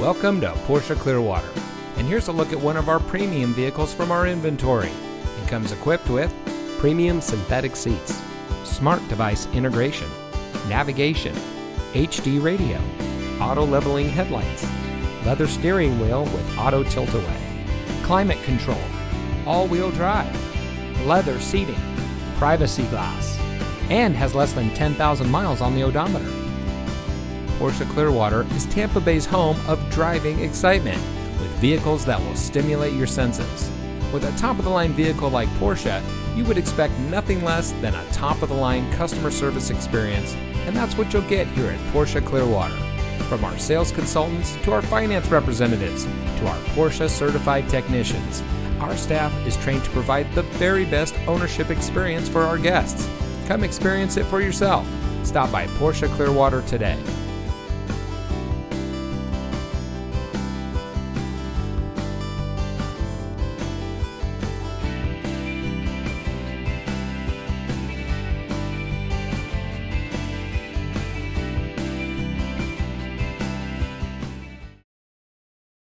Welcome to Porsche Clearwater. And here's a look at one of our premium vehicles from our inventory. It comes equipped with premium synthetic seats, smart device integration, navigation, HD radio, auto leveling headlights, leather steering wheel with auto tilt away, climate control, all wheel drive, leather seating, privacy glass, and has less than 10,000 miles on the odometer. Porsche Clearwater is Tampa Bay's home of driving excitement with vehicles that will stimulate your senses. With a top of the line vehicle like Porsche, you would expect nothing less than a top of the line customer service experience, and that's what you'll get here at Porsche Clearwater. From our sales consultants to our finance representatives to our Porsche certified technicians, our staff is trained to provide the very best ownership experience for our guests. Come experience it for yourself. Stop by Porsche Clearwater today.